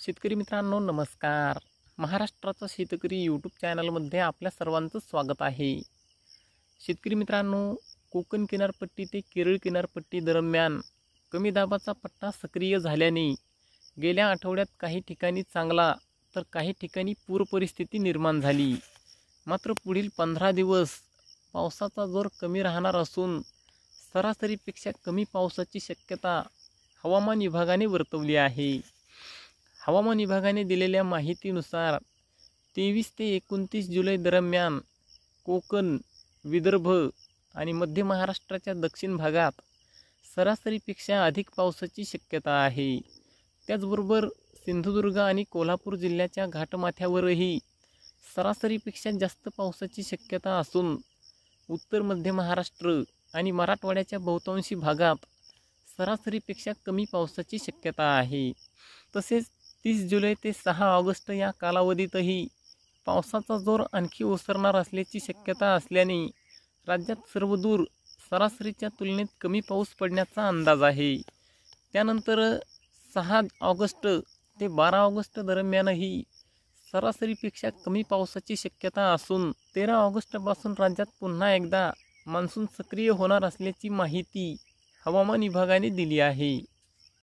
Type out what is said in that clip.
शेतकरी मित्रांनो नमस्कार. महाराष्ट्राचा शेतकरी यूट्यूब चॅनलमध्ये आपल्या सर्वांचं स्वागत आहे. शेतकरी मित्रांनो कोकण किनारपट्टी ते केरळ किनारपट्टी दरम्यान कमी दाबाचा पट्टा सक्रिय झाल्याने गेल्या आठवड्यात काही ठिकाणी चांगला तर काही ठिकाणी पूर परिस्थिती निर्माण झाली. मात्र पुढील पंधरा दिवस पावसाचा जोर कमी राहणार असून सरासरीपेक्षा कमी पावसाची शक्यता हवामान विभागाने वर्तवली आहे. हवामान विभागाने दिलेल्या माहितीनुसार तेवीस ते एकोणतीस जुलै दरम्यान कोकण विदर्भ आणि मध्य महाराष्ट्राच्या दक्षिण भागात सरासरीपेक्षा अधिक पावसाची शक्यता आहे. त्याचबरोबर सिंधुदुर्ग आणि कोल्हापूर जिल्ह्याच्या घाटमाथ्यावरही सरासरीपेक्षा जास्त पावसाची शक्यता असून उत्तर मध्य महाराष्ट्र आणि मराठवाड्याच्या बहुतांशी भागात सरासरीपेक्षा कमी पावसाची शक्यता आहे. तसेच तीस जुलै ते सहा ऑगस्ट या कालावधीतही पावसाचा जोर आणखी ओसरणार असल्याची शक्यता असल्याने राज्यात सर्वदूर सरासरीच्या तुलनेत कमी पाऊस पडण्याचा अंदाज आहे. त्यानंतर सहा ऑगस्ट ते बारा ऑगस्ट दरम्यानही सरासरीपेक्षा कमी पावसाची शक्यता असून तेरा ऑगस्टपासून राज्यात पुन्हा एकदा मान्सून सक्रिय होणार असल्याची माहिती हवामान विभागाने दिली आहे.